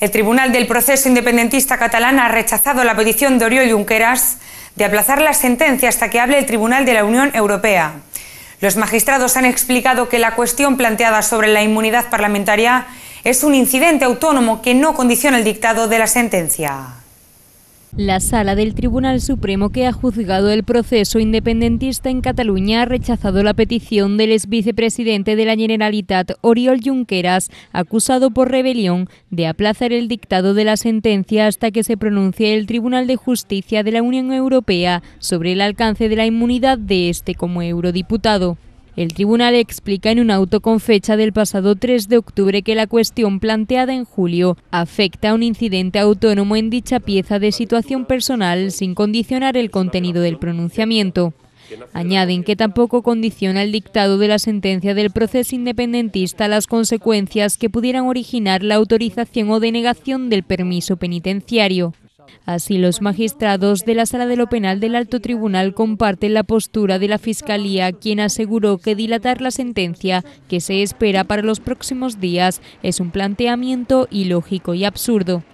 El Tribunal del Proceso Independentista Catalán ha rechazado la petición de Oriol Junqueras de aplazar la sentencia hasta que hable el Tribunal de la Unión Europea. Los magistrados han explicado que la cuestión planteada sobre la inmunidad parlamentaria es un incidente autónomo que no condiciona el dictado de la sentencia. La sala del Tribunal Supremo que ha juzgado el proceso independentista en Cataluña ha rechazado la petición del ex vicepresidente de la Generalitat, Oriol Junqueras, acusado por rebelión, de aplazar el dictado de la sentencia hasta que se pronuncie el Tribunal de Justicia de la Unión Europea sobre el alcance de la inmunidad de este como eurodiputado. El tribunal explica en un auto con fecha del pasado 3 de octubre que la cuestión planteada en julio afecta a un incidente autónomo en dicha pieza de situación personal sin condicionar el contenido del pronunciamiento. Añaden que tampoco condiciona el dictado de la sentencia del proceso independentista las consecuencias que pudieran originar la autorización o denegación del permiso penitenciario. Así, los magistrados de la Sala de lo Penal del Alto Tribunal comparten la postura de la Fiscalía, quien aseguró que dilatar la sentencia que se espera para los próximos días es un planteamiento ilógico y absurdo.